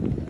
you.